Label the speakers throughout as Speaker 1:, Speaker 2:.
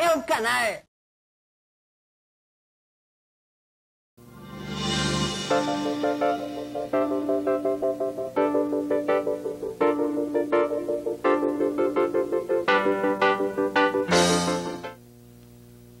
Speaker 1: É o canal.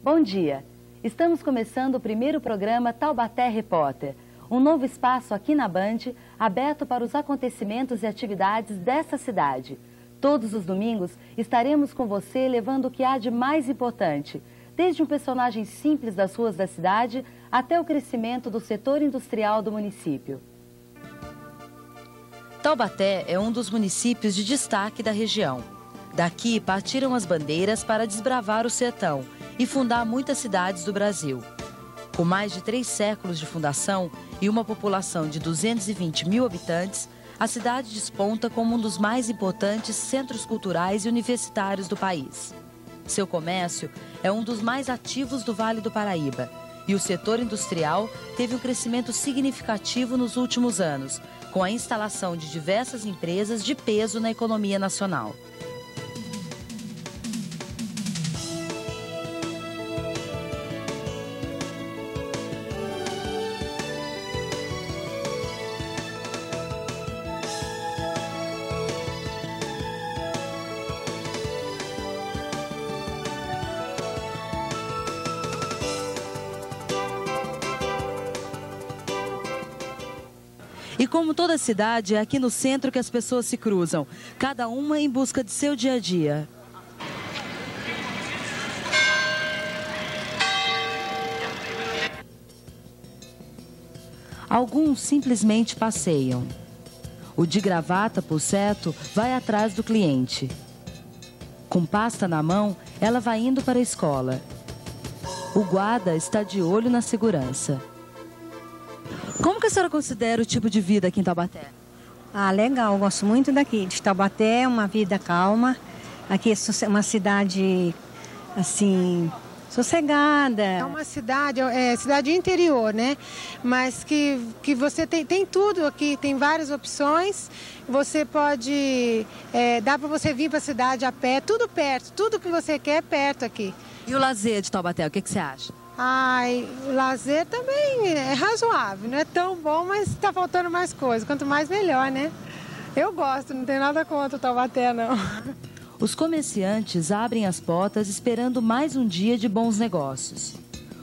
Speaker 2: Bom dia. Estamos começando o primeiro programa Taubaté Repórter, um novo espaço aqui na Band, aberto para os acontecimentos e atividades dessa cidade. Todos os domingos estaremos com você levando o que há de mais importante, desde um personagem simples das ruas da cidade até o crescimento do setor industrial do município. Taubaté é um dos municípios de destaque da região. Daqui partiram as bandeiras para desbravar o sertão e fundar muitas cidades do Brasil. Com mais de três séculos de fundação e uma população de 220 mil habitantes, a cidade desponta como um dos mais importantes centros culturais e universitários do país. Seu comércio é um dos mais ativos do Vale do Paraíba e o setor industrial teve um crescimento significativo nos últimos anos, com a instalação de diversas empresas de peso na economia nacional. E como toda cidade, é aqui no centro que as pessoas se cruzam, cada uma em busca de seu dia a dia. Alguns simplesmente passeiam. O de gravata, por certo, vai atrás do cliente. Com pasta na mão, ela vai indo para a escola. O guarda está de olho na segurança. A senhora considera o tipo de vida aqui em Taubaté?
Speaker 3: Ah, legal, eu gosto muito daqui. De Taubaté é uma vida calma. Aqui é uma cidade, assim, sossegada.
Speaker 4: É uma cidade, é cidade interior, né? Mas que, que você tem, tem tudo aqui, tem várias opções. Você pode, é, dá para você vir para a cidade a pé, tudo perto, tudo que você quer é perto aqui.
Speaker 2: E o lazer de Taubaté, o que, que você acha?
Speaker 4: Ai, o lazer também é razoável, não é tão bom, mas está faltando mais coisas. Quanto mais, melhor, né? Eu gosto, não tenho nada contra o Taubaté, não.
Speaker 2: Os comerciantes abrem as portas esperando mais um dia de bons negócios.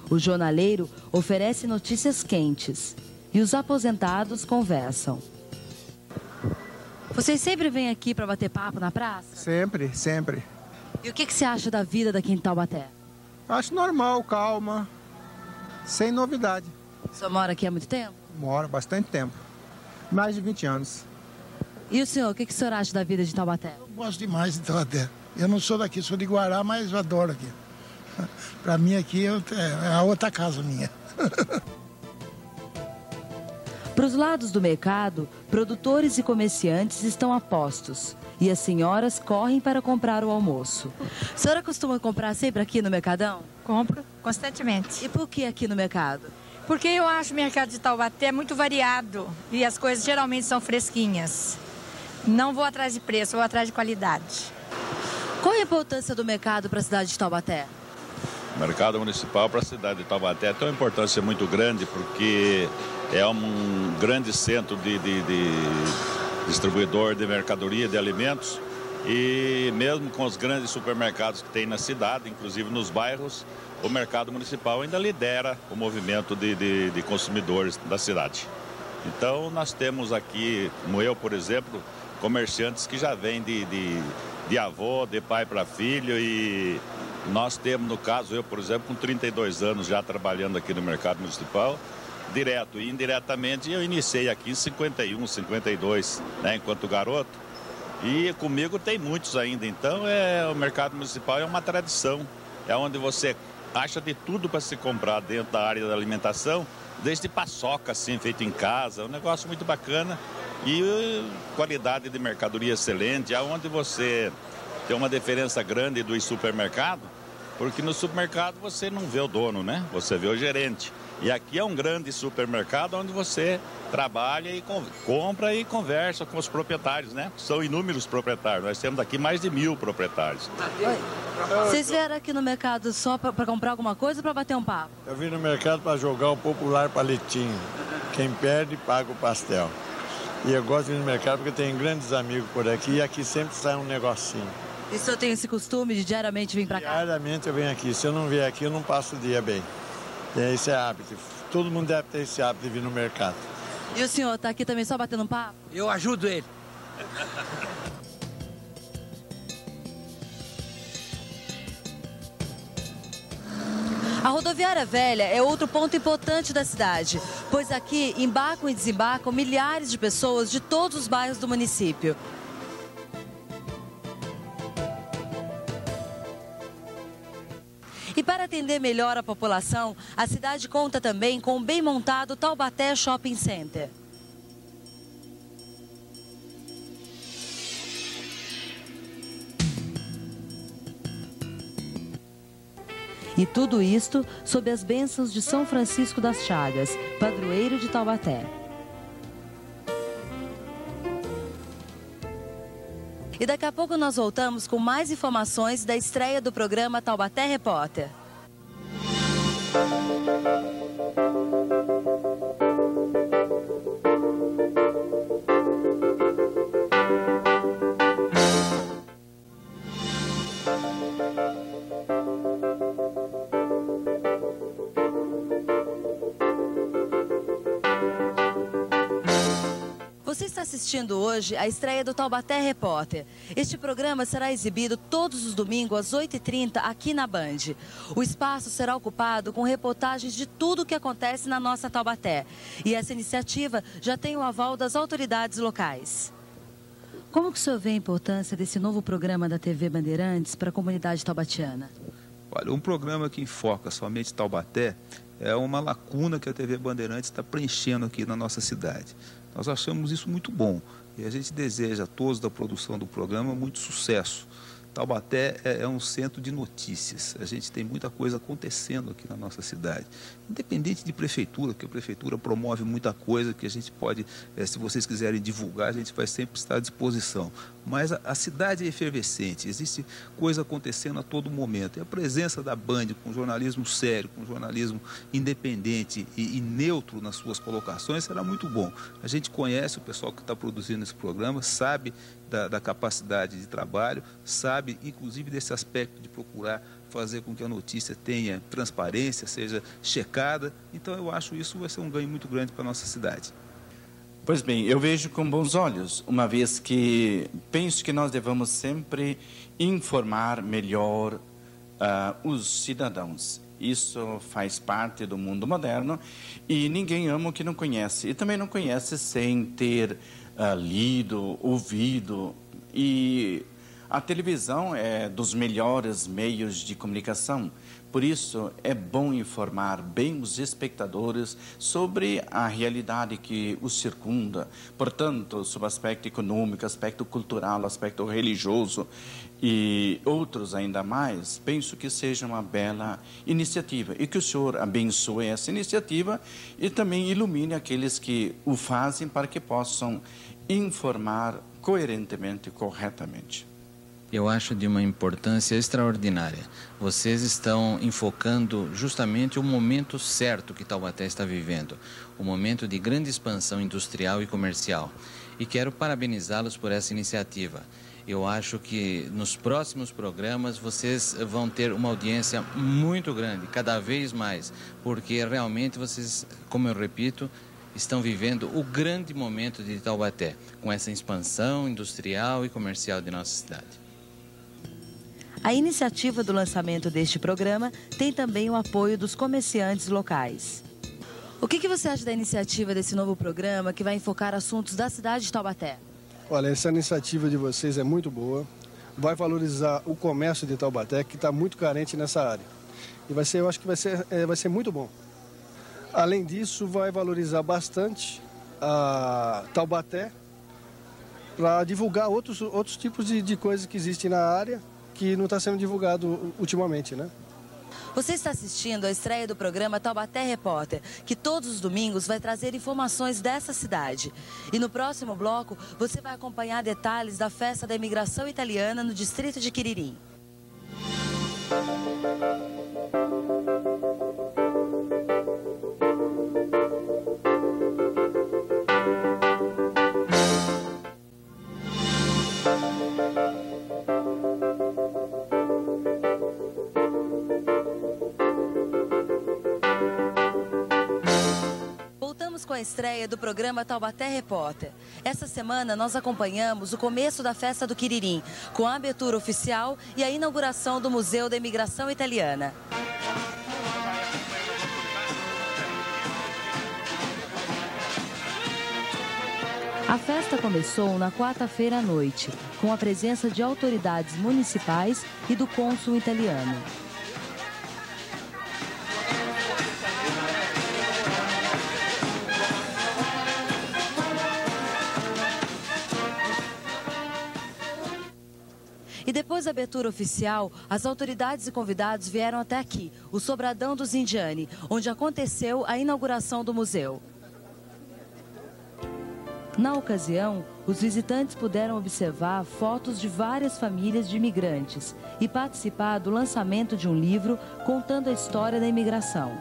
Speaker 2: O jornaleiro oferece notícias quentes e os aposentados conversam. Vocês sempre vêm aqui para bater papo na praça?
Speaker 5: Sempre, sempre.
Speaker 2: E o que, que você acha da vida daqui em Taubaté?
Speaker 5: Acho normal, calma, sem novidade.
Speaker 2: O senhor mora aqui há muito tempo?
Speaker 5: Moro bastante tempo. Mais de 20 anos.
Speaker 2: E o senhor, o que, que o senhor acha da vida de Taubaté?
Speaker 6: Eu gosto demais de Taubaté. Eu não sou daqui, sou de Guará, mas eu adoro aqui. Para mim aqui é a outra casa minha.
Speaker 2: Para os lados do mercado, produtores e comerciantes estão a postos. E as senhoras correm para comprar o almoço. A senhora costuma comprar sempre aqui no Mercadão?
Speaker 7: Compro constantemente.
Speaker 2: E por que aqui no mercado?
Speaker 7: Porque eu acho o mercado de Taubaté muito variado e as coisas geralmente são fresquinhas. Não vou atrás de preço, vou atrás de qualidade.
Speaker 2: Qual a importância do mercado para a cidade de Taubaté?
Speaker 8: O mercado municipal para a cidade de Taubaté tem uma importância muito grande porque é um grande centro de, de, de distribuidor de mercadoria, de alimentos e mesmo com os grandes supermercados que tem na cidade, inclusive nos bairros, o mercado municipal ainda lidera o movimento de, de, de consumidores da cidade. Então nós temos aqui, como eu, por exemplo, comerciantes que já vêm de, de, de avô, de pai para filho e nós temos, no caso, eu, por exemplo, com 32 anos já trabalhando aqui no mercado municipal, direto e indiretamente, eu iniciei aqui em 51, 52, né, enquanto garoto. E comigo tem muitos ainda, então é, o mercado municipal é uma tradição, é onde você acha de tudo para se comprar dentro da área da alimentação, desde paçoca assim, feito em casa, é um negócio muito bacana e uh, qualidade de mercadoria excelente, aonde você tem uma diferença grande do supermercado, porque no supermercado você não vê o dono, né? Você vê o gerente. E aqui é um grande supermercado onde você trabalha e compra e conversa com os proprietários, né? São inúmeros proprietários. Nós temos aqui mais de mil proprietários.
Speaker 2: Vocês vieram aqui no mercado só para comprar alguma coisa ou para bater um papo?
Speaker 9: Eu vim no mercado para jogar o popular palitinho. Quem perde, paga o pastel. E eu gosto de ir no mercado porque tem grandes amigos por aqui e aqui sempre sai um negocinho.
Speaker 2: E o senhor tem esse costume de diariamente vir para cá?
Speaker 9: Diariamente eu venho aqui. Se eu não vier aqui, eu não passo o dia bem. E isso é hábito. Todo mundo deve ter esse hábito de vir no mercado.
Speaker 2: E o senhor está aqui também só batendo um papo?
Speaker 1: Eu ajudo ele.
Speaker 2: A rodoviária velha é outro ponto importante da cidade, pois aqui embarcam e desembarcam milhares de pessoas de todos os bairros do município. Atender melhor a população, a cidade conta também com o bem montado Taubaté Shopping Center. E tudo isto sob as bênçãos de São Francisco das Chagas, padroeiro de Taubaté. E daqui a pouco nós voltamos com mais informações da estreia do programa Taubaté Repórter. Você está assistindo hoje a estreia do Taubaté Repórter. Este programa será exibido todos os domingos às 8h30 aqui na Band. O espaço será ocupado com reportagens de tudo o que acontece na nossa Taubaté. E essa iniciativa já tem o aval das autoridades locais. Como que o senhor vê a importância desse novo programa da TV Bandeirantes para a comunidade taubatiana?
Speaker 10: Olha, um programa que enfoca somente Taubaté é uma lacuna que a TV Bandeirantes está preenchendo aqui na nossa cidade. Nós achamos isso muito bom e a gente deseja a todos da produção do programa muito sucesso. Taubaté é, é, um centro de notícias. A gente tem muita coisa acontecendo aqui na nossa cidade. Independente de prefeitura, porque a prefeitura promove muita coisa que a gente pode, é, se vocês quiserem divulgar, a gente vai sempre estar à disposição. Mas a, a, cidade é efervescente, existe coisa acontecendo a todo momento. E a presença da Band com jornalismo sério, com jornalismo independente e, e neutro nas suas colocações será muito bom. A gente conhece o pessoal que está produzindo esse programa, sabe da, da capacidade de trabalho, sabe inclusive desse aspecto de procurar fazer com que a notícia tenha transparência, seja checada. Então eu acho isso vai ser um ganho muito grande para a nossa cidade.
Speaker 11: Pois bem, eu vejo com bons olhos, uma vez que penso que nós devemos sempre informar melhor uh, os cidadãos. Isso faz parte do mundo moderno e ninguém ama o que não conhece. E também não conhece sem ter uh, lido, ouvido. E a televisão é dos melhores meios de comunicação. Por isso, é bom informar bem os espectadores sobre a realidade que os circunda, portanto, sobre aspecto econômico, aspecto cultural, aspecto religioso e outros ainda mais. Penso que seja uma bela iniciativa e que o senhor abençoe essa iniciativa e também ilumine aqueles que o fazem para que possam informar coerentemente corretamente
Speaker 12: eu acho de uma importância extraordinária. Vocês estão enfocando justamente o momento certo que Taubaté está vivendo, o momento de grande expansão industrial e comercial. E quero parabenizá-los por essa iniciativa. Eu acho que nos próximos programas vocês vão ter uma audiência muito grande, cada vez mais, porque realmente vocês, como eu repito, estão vivendo o grande momento de Taubaté, com essa expansão industrial e comercial de nossa cidade.
Speaker 2: A iniciativa do lançamento deste programa tem também o apoio dos comerciantes locais. O que, que, você acha da iniciativa desse novo programa que vai enfocar assuntos da cidade de Taubaté?
Speaker 13: Olha, essa iniciativa de vocês é muito boa. Vai valorizar o comércio de Taubaté, que está muito carente nessa área. E vai ser, eu acho que vai ser, é, vai ser muito bom. Além disso, vai valorizar bastante a Taubaté para divulgar outros, outros tipos de, de coisas que existem na área que não está sendo divulgado ultimamente, né?
Speaker 2: Você está assistindo a estreia do programa Taubaté Repórter, que todos os domingos vai trazer informações dessa cidade. E no próximo bloco, você vai acompanhar detalhes da festa da imigração italiana no distrito de Quiririm. Estreia do programa Taubaté Repórter. Essa semana nós acompanhamos o começo da festa do Quiririm, com a abertura oficial e a inauguração do Museu da Imigração Italiana. A festa começou na quarta-feira à noite, com a presença de autoridades municipais e do cônsul italiano. Depois da abertura oficial, as autoridades e convidados vieram até aqui, o Sobradão dos Indiani, onde aconteceu a inauguração do museu. Na ocasião, os visitantes puderam observar fotos de várias famílias de imigrantes e participar do lançamento de um livro contando a história da imigração.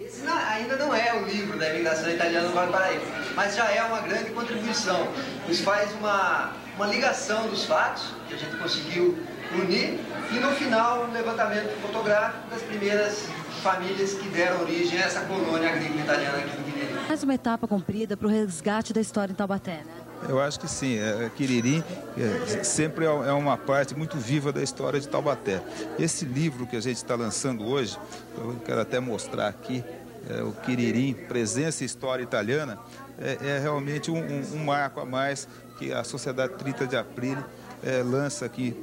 Speaker 14: Esse ainda não é o livro da imigração italiana no Paraíba, mas já é uma grande contribuição. Isso faz uma, uma ligação dos fatos que a gente conseguiu unir e no final um levantamento fotográfico das primeiras famílias que deram origem a essa colônia agrícola italiana aqui no Guiné.
Speaker 2: Mais uma etapa cumprida para o resgate da história em Taubaté, né?
Speaker 10: Eu acho que sim. É, Quiririm é, sempre é é uma parte muito viva da história de Taubaté. Esse livro que a gente está lançando hoje, eu quero até mostrar aqui, é, o Quiririm, Presença e História Italiana, é, é realmente um, um- um marco a mais que a Sociedade 30 de Abril é, lança aqui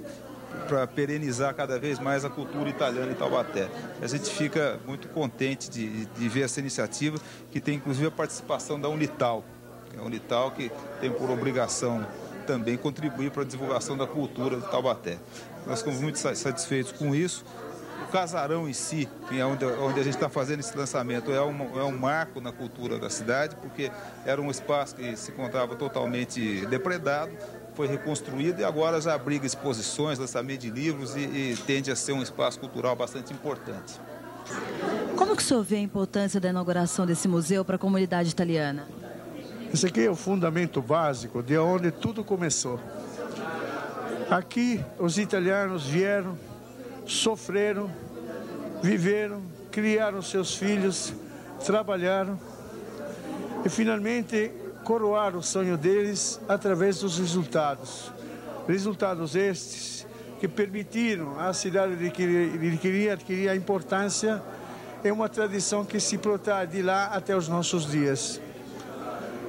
Speaker 10: para perenizar cada vez mais a cultura italiana em Taubaté. A gente fica muito contente de, de ver essa iniciativa, que tem inclusive a participação da Unital, é a Unital que tem por obrigação também contribuir para a divulgação da cultura de Taubaté. Nós ficamos muito sa- satisfeitos com isso. O casarão em si, que é onde, onde a gente está fazendo esse lançamento, é, uma- é um marco na cultura da cidade, porque era um espaço que se encontrava totalmente depredado, foi reconstruído e agora já abriga exposições, lançamento de livros e, e tende a ser um espaço cultural bastante importante.
Speaker 2: Como que o senhor vê a importância da inauguração desse museu para a comunidade italiana?
Speaker 15: Esse aqui é o fundamento básico de onde tudo começou. Aqui os italianos vieram, sofreram, viveram, criaram seus filhos, trabalharam e finalmente coroaram o sonho deles através dos resultados. Resultados estes que permitiram à cidade de Quiri- adquirir a importância e uma tradição que se protar de lá até os nossos dias.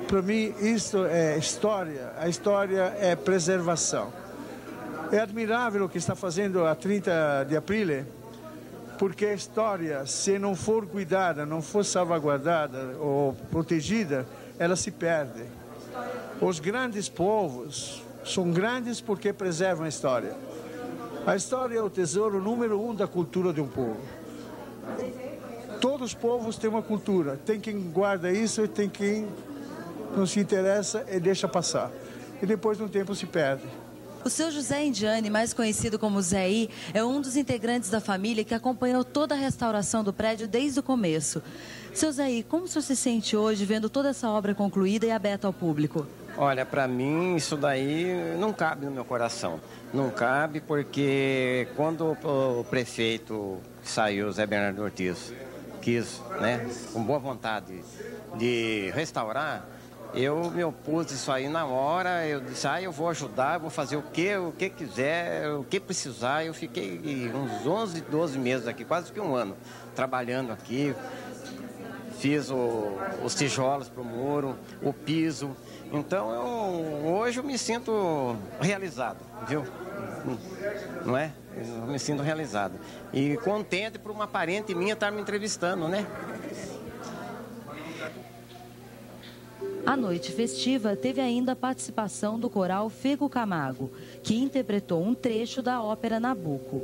Speaker 15: Para mim, isso é história. A história é preservação. É admirável o que está fazendo a 30 de abril, porque a história, se não for cuidada, não for salvaguardada ou protegida, ela se perde. Os grandes povos são grandes porque preservam a história. A história é o tesouro número um da cultura de um povo. Todos os povos têm uma cultura. Tem quem guarda isso e tem quem não se interessa e deixa passar. E depois de um tempo se perde.
Speaker 2: O seu José Indiani, mais conhecido como Zé I, é um dos integrantes da família que acompanhou toda a restauração do prédio desde o começo. Seu Zé I, como o senhor se sente hoje vendo toda essa obra concluída e aberta ao público?
Speaker 16: Olha, para mim isso daí não cabe no meu coração. Não cabe porque quando o prefeito saiu, Zé Bernardo Ortiz, quis, né, com boa vontade de restaurar, eu me opus isso aí na hora, eu disse, ah, eu vou ajudar, vou fazer o que, o que quiser, o que precisar. Eu fiquei uns 11, 12 meses aqui, quase que um ano, trabalhando aqui. Fiz o- os tijolos para o muro, o piso. Então, eu, hoje eu me sinto realizado, viu? Não é? Eu me sinto realizado. E contente por uma parente minha estar me entrevistando, né?
Speaker 2: A noite festiva teve ainda a participação do coral Fego Camargo, que interpretou um trecho da ópera Nabucco.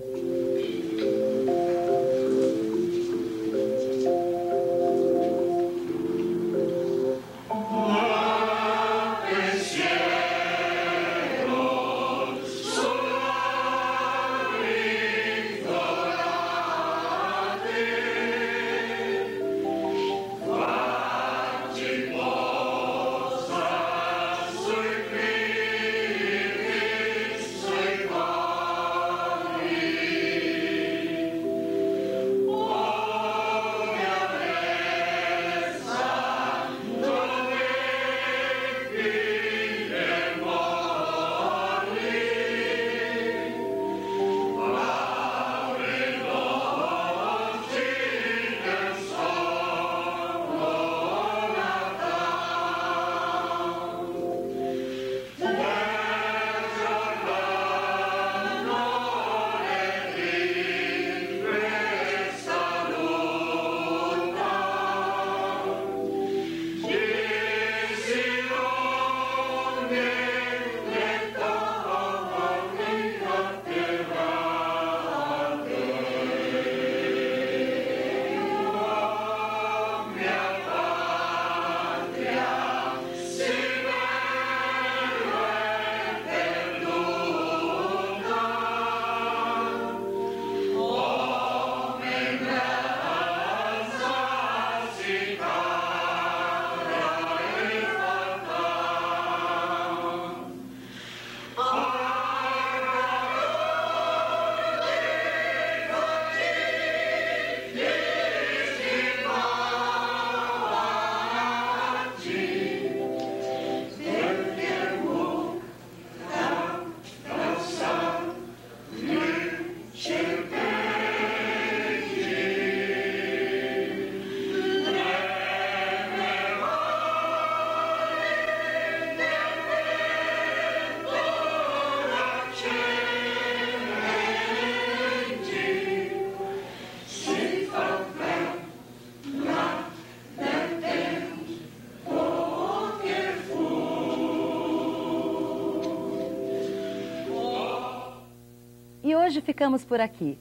Speaker 17: Hoje ficamos por aqui.